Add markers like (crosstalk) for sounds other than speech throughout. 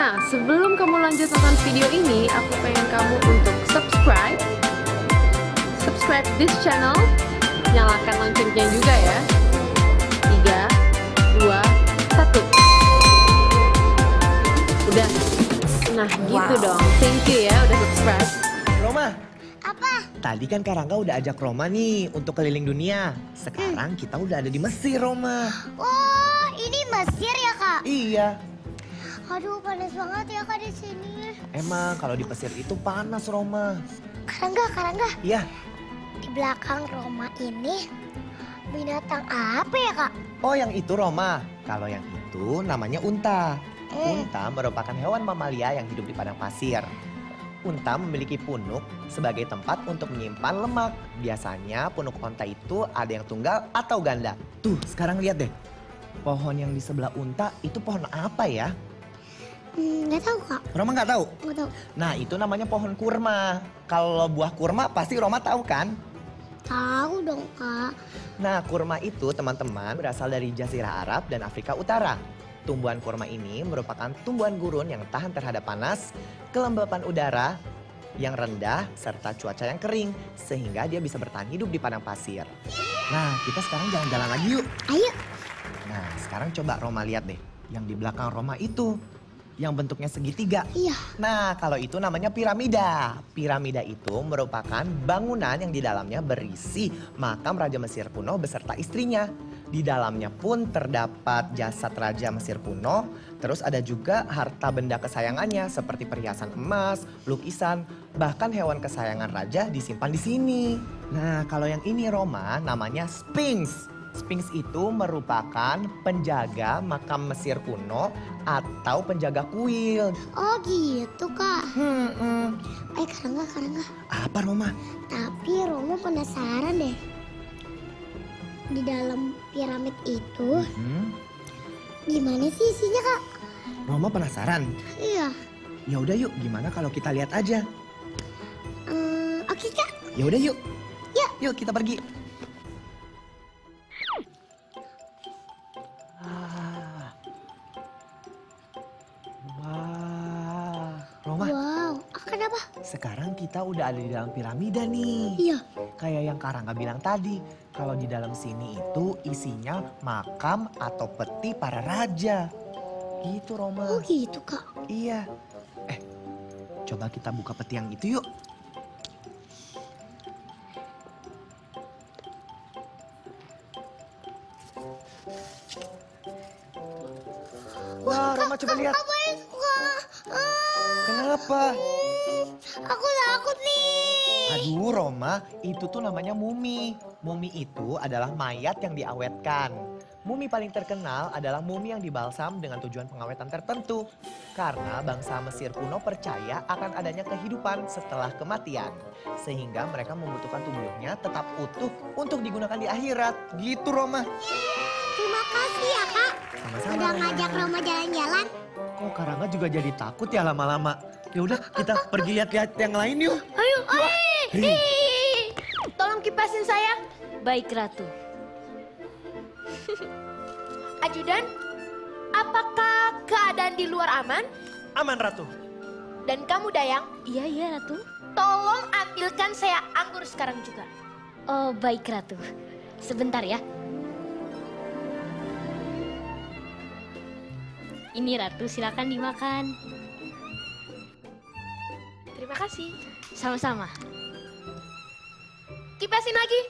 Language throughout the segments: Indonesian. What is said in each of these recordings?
Nah, sebelum kamu lanjut nonton video ini, aku pengen kamu untuk subscribe, subscribe this channel, nyalakan loncengnya juga ya. 3, 2, 1. Udah. Nah, gitu Wow. dong. Thank you ya udah subscribe. Roma, Apa? tadi kan Karangga udah ajak Roma nih untuk keliling dunia. Sekarang kita udah ada di Mesir, Roma. Oh, ini Mesir ya kak? Iya, Aduh panas banget ya kak di sini. emang kalau di Mesir itu panas, Roma. Karangga, Karangga, Iya, di belakang Roma ini binatang apa ya kak? oh yang itu Roma. Kalau yang itu namanya unta. Hmm. Unta merupakan hewan mamalia yang hidup di padang pasir. Unta memiliki punuk sebagai tempat untuk menyimpan lemak. Biasanya punuk unta itu ada yang tunggal atau ganda. Tuh, sekarang lihat deh. Pohon yang di sebelah unta itu pohon apa ya? Hmm, nggak tahu kak, Roma nggak tahu. nggak tahu. Nah, itu namanya pohon kurma. Kalau buah kurma pasti Roma tahu kan? Tahu dong kak. Nah, kurma itu teman-teman berasal dari Jazirah Arab dan Afrika Utara. Tumbuhan kurma ini merupakan tumbuhan gurun yang tahan terhadap panas, kelembapan udara yang rendah, serta cuaca yang kering. Sehingga dia bisa bertahan hidup di padang pasir. Nah, kita sekarang jalan-jalan lagi yuk. Ayo. Nah, sekarang coba Roma lihat deh. Yang di belakang Roma itu. Yang bentuknya segitiga. Iya. Nah, kalau itu namanya piramida. Piramida itu merupakan bangunan yang di dalamnya berisi makam Raja Mesir kuno beserta istrinya. Di dalamnya pun terdapat jasad Raja Mesir kuno, terus ada juga harta benda kesayangannya seperti perhiasan emas, lukisan, bahkan hewan kesayangan raja disimpan di sini. Nah, kalau yang ini Roma namanya Sphinx. Sphinx itu merupakan penjaga makam Mesir kuno atau penjaga kuil. Oh gitu kak. Hmm, hmm. Eh Karangga, Karangga. Apa Roma? Tapi Romo penasaran deh. Di dalam piramid itu Hmm? gimana sih isinya kak? Roma penasaran. Iya. Ya udah yuk, gimana kalau kita lihat aja? Hmm, Oke kak. Ya udah yuk. Yuk. Yuk kita pergi. Kita udah ada di dalam piramida nih. Iya. Kayak yang Karangga bilang tadi, kalau di dalam sini itu isinya makam atau peti para raja. Gitu Roma. Oh gitu kak. Iya. Eh, coba kita buka peti yang itu yuk. Wah, Roma coba lihat. Ah, Kenapa? Aku takut nih. Aduh, Roma, itu tuh namanya mumi. Mumi itu adalah mayat yang diawetkan. Mumi paling terkenal adalah mumi yang dibalsam dengan tujuan pengawetan tertentu. Karena bangsa Mesir kuno percaya akan adanya kehidupan setelah kematian. Sehingga mereka membutuhkan tubuhnya tetap utuh untuk digunakan di akhirat. Gitu Roma. Terima kasih ya kak. Sama-sama. Udah ngajak Roma jalan-jalan. Kok Karangga juga jadi takut ya lama-lama. Ya udah kita pergi lihat-lihat yang lain yuk. Ayo, ayo. Hei. Tolong kipasin saya. Baik Ratu. (laughs) Ajudan, apakah keadaan di luar aman? Aman Ratu. Dan kamu Dayang, Iya iya Ratu. tolong ambilkan saya anggur sekarang juga. Oh baik Ratu. Sebentar ya. Ini Ratu silakan dimakan. Terima kasih. Sama-sama. Kipasin lagi.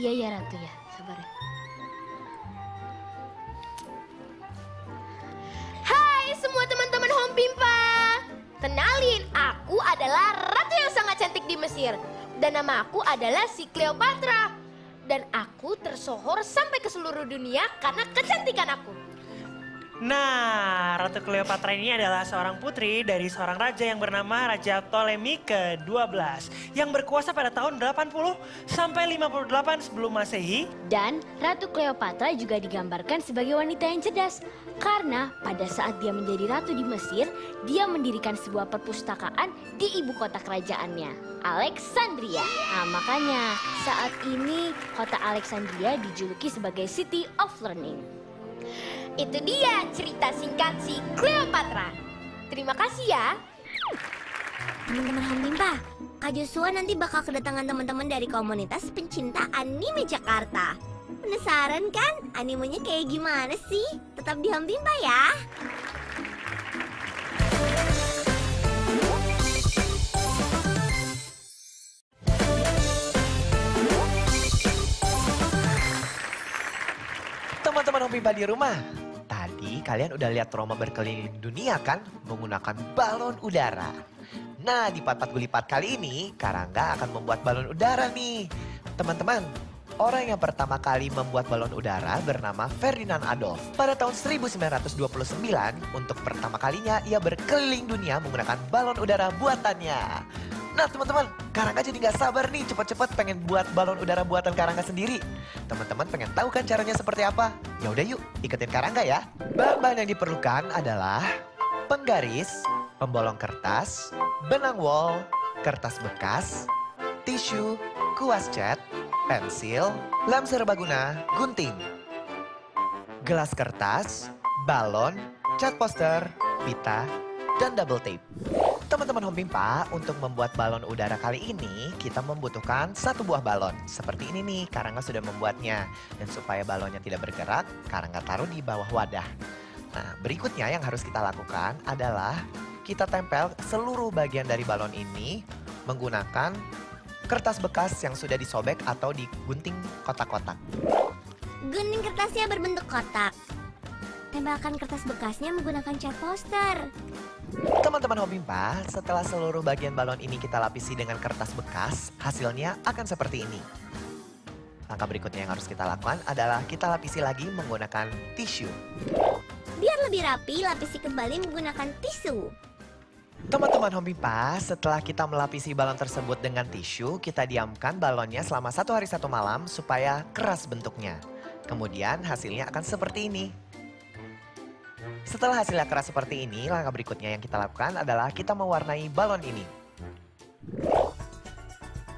Iya iya Ratu ya. Sabar ya. Hai semua teman-teman Home Pimpa. Kenalin, aku adalah ratu yang sangat cantik di Mesir. Dan nama aku adalah si Cleopatra. Dan aku tersohor sampai ke seluruh dunia karena kecantikan aku. Nah, Ratu Cleopatra ini adalah seorang putri dari seorang raja yang bernama Raja Ptolemy ke-12 yang berkuasa pada tahun 80 sampai 58 sebelum Masehi. Dan Ratu Cleopatra juga digambarkan sebagai wanita yang cerdas. Karena pada saat dia menjadi ratu di Mesir, dia mendirikan sebuah perpustakaan di ibu kota kerajaannya, Alexandria. Nah makanya saat ini kota Alexandria dijuluki sebagai City of Learning. Itu dia cerita singkat si Cleopatra. Terima kasih ya. Teman-teman Homimpa, Kak Joshua nanti bakal kedatangan teman-teman dari komunitas pencinta anime Jakarta. Penasaran kan animenya kayak gimana sih? Tetap di Homimpa ya. Teman-teman Homiba di rumah, kalian udah lihat Roma berkeliling dunia kan menggunakan balon udara. Nah di Pat-Pat Gulipat kali ini, Karangga akan membuat balon udara nih. Teman-teman, orang yang pertama kali membuat balon udara bernama Ferdinand Adolf. Pada tahun 1929, untuk pertama kalinya ia berkeliling dunia menggunakan balon udara buatannya. Nah teman-teman, Karangga jadi nggak sabar nih cepet-cepet pengen buat balon udara buatan Karangga sendiri. Teman-teman pengen tahu kan caranya seperti apa? Ya udah yuk, ikutin Karangga ya. Bahan-bahan yang diperlukan adalah penggaris, pembolong kertas, benang wol, kertas bekas, tisu, kuas cat, pensil, lem serbaguna, gunting, gelas kertas, balon, cat poster, pita, dan double tape. Teman-teman Hompimpa, untuk membuat balon udara kali ini, kita membutuhkan satu buah balon. Seperti ini nih, Karangga sudah membuatnya. Dan supaya balonnya tidak bergerak, Karangga taruh di bawah wadah. Nah, berikutnya yang harus kita lakukan adalah kita tempel seluruh bagian dari balon ini menggunakan kertas bekas yang sudah disobek atau digunting kotak-kotak. Gunting kertasnya berbentuk kotak. Tempelkan kertas bekasnya menggunakan cat poster. Teman-teman Hompimpa, setelah seluruh bagian balon ini kita lapisi dengan kertas bekas, hasilnya akan seperti ini. Langkah berikutnya yang harus kita lakukan adalah kita lapisi lagi menggunakan tisu. Biar lebih rapi, lapisi kembali menggunakan tisu. Teman-teman Hompimpa, setelah kita melapisi balon tersebut dengan tisu, kita diamkan balonnya selama satu hari satu malam supaya keras bentuknya. Kemudian hasilnya akan seperti ini. Setelah hasilnya keras seperti ini, langkah berikutnya yang kita lakukan adalah kita mewarnai balon ini.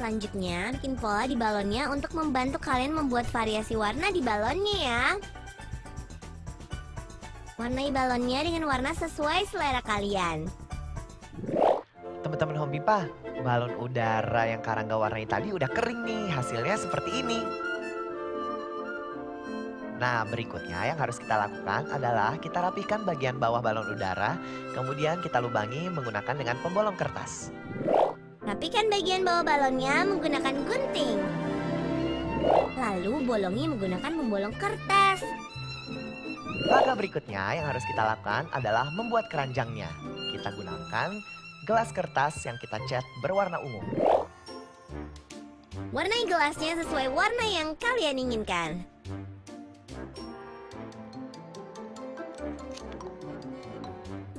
Selanjutnya, bikin pola di balonnya untuk membantu kalian membuat variasi warna di balonnya ya. Warnai balonnya dengan warna sesuai selera kalian. Teman-teman Hompimpa, balon udara yang Karangga warnai tadi udah kering nih, hasilnya seperti ini. Nah, berikutnya yang harus kita lakukan adalah kita rapihkan bagian bawah balon udara, kemudian kita lubangi menggunakan dengan pembolong kertas. Rapikan bagian bawah balonnya menggunakan gunting. Lalu bolongi menggunakan pembolong kertas. Langkah berikutnya yang harus kita lakukan adalah membuat keranjangnya. Kita gunakan gelas kertas yang kita cat berwarna ungu. Warnai gelasnya sesuai warna yang kalian inginkan.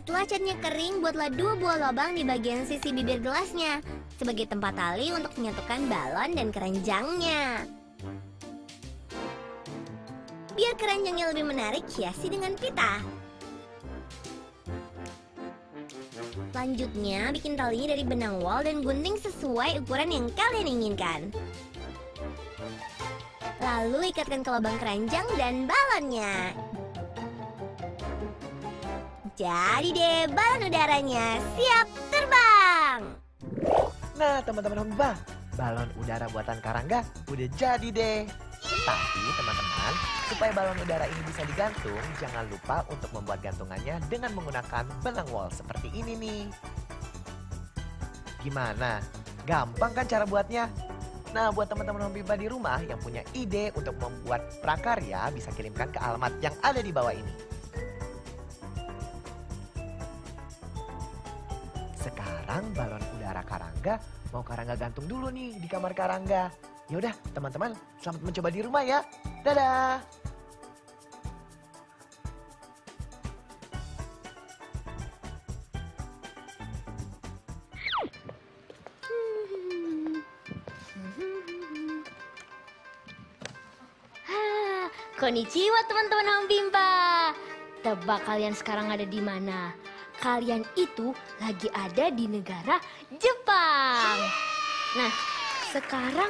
Setelah catnya kering, buatlah dua buah lubang di bagian sisi bibir gelasnya sebagai tempat tali untuk menyatukan balon dan keranjangnya. Biar keranjangnya lebih menarik, hiasi dengan pita. Selanjutnya, bikin talinya dari benang wol dan gunting sesuai ukuran yang kalian inginkan. Lalu ikatkan ke lubang keranjang dan balonnya. Jadi deh, balon udaranya siap terbang. Nah, teman-teman Hompimpa, balon udara buatan Karangga udah jadi deh. Tapi teman-teman, supaya balon udara ini bisa digantung, jangan lupa untuk membuat gantungannya dengan menggunakan benang wol seperti ini nih. Gimana? Gampang kan cara buatnya? Nah, buat teman-teman Hompimpa di rumah yang punya ide untuk membuat prakarya, bisa kirimkan ke alamat yang ada di bawah ini. Sekarang balon udara Karangga mau Karangga gantung dulu nih di kamar Karangga. Yaudah teman-teman selamat mencoba di rumah ya. Dadah. Konnichiwa teman-teman Hompimpa. Tebak kalian sekarang ada di mana? Kalian itu lagi ada di negara Jepang. Nah, sekarang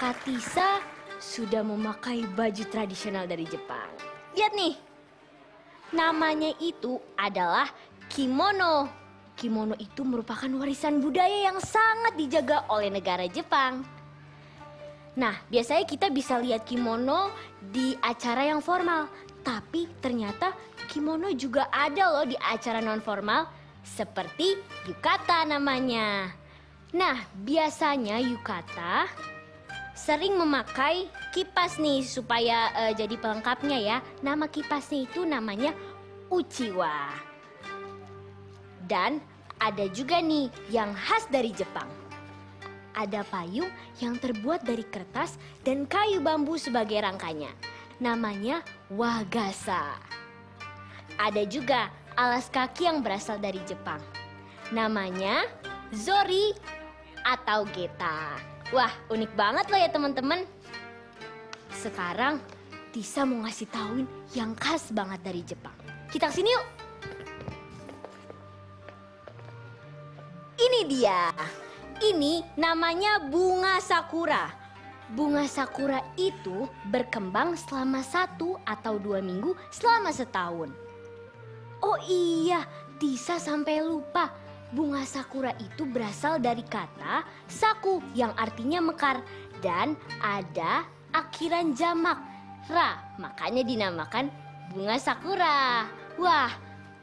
Katisa sudah memakai baju tradisional dari Jepang. Lihat nih. Namanya itu adalah kimono. Kimono itu merupakan warisan budaya yang sangat dijaga oleh negara Jepang. Nah, biasanya kita bisa lihat kimono di acara yang formal, tapi ternyata kimono juga ada loh di acara non formal seperti yukata namanya. Nah, biasanya yukata sering memakai kipas nih supaya eh, jadi pelengkapnya ya. Nama kipasnya itu namanya uchiwa. Dan ada juga nih yang khas dari Jepang. Ada payung yang terbuat dari kertas dan kayu bambu sebagai rangkanya. Namanya wagasa. Ada juga alas kaki yang berasal dari Jepang. Namanya zori atau geta. Wah, unik banget loh ya teman-teman. Sekarang Tisa mau ngasih tauin yang khas banget dari Jepang. Kita ke sini yuk. Ini dia. Ini namanya bunga sakura. Bunga sakura itu berkembang selama satu atau dua minggu selama setahun. Oh iya, Tisa sampai lupa. Bunga sakura itu berasal dari kata saku yang artinya mekar dan ada akhiran jamak ra, makanya dinamakan bunga sakura. Wah,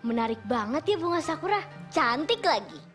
menarik banget ya bunga sakura. Cantik lagi.